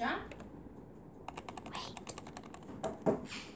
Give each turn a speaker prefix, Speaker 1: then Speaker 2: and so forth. Speaker 1: jump. Wait.